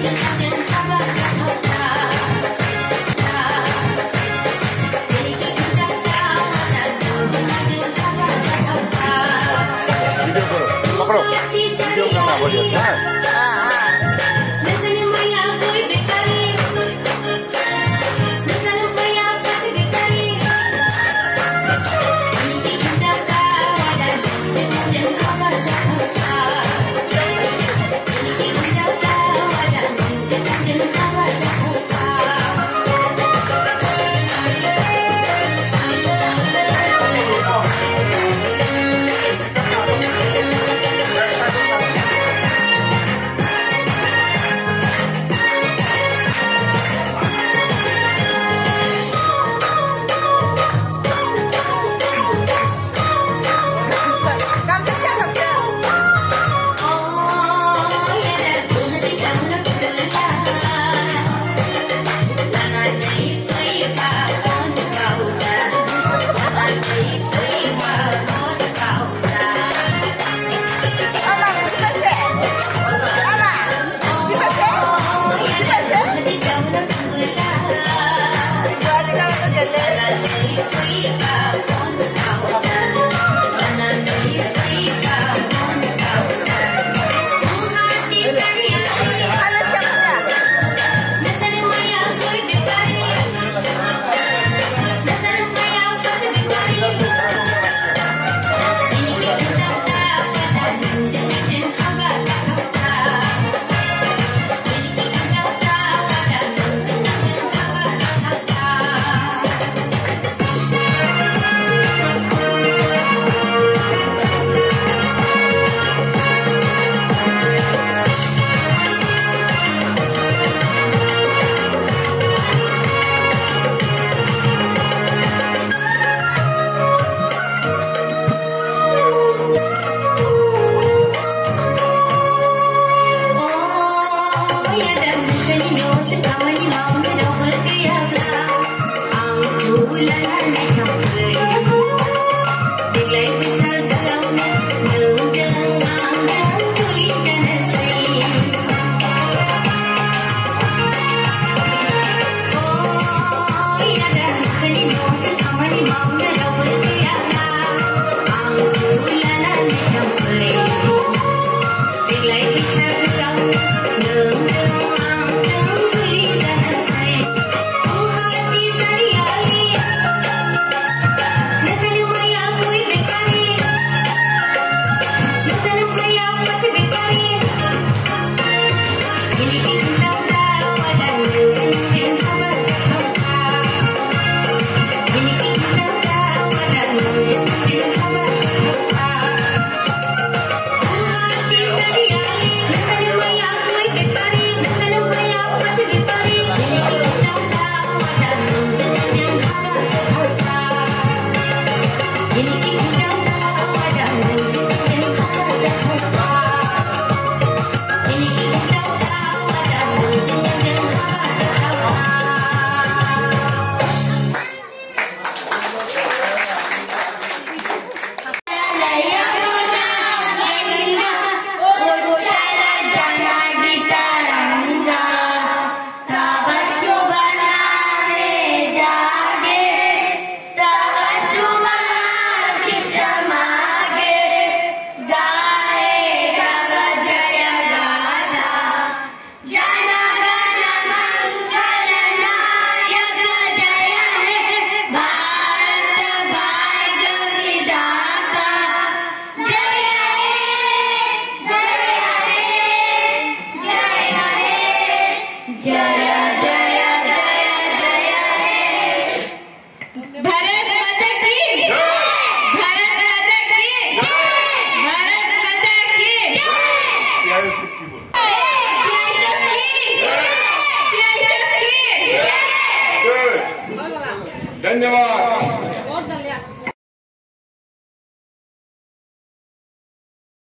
Video bro, video bro, video in the Let me something. धन्यवाद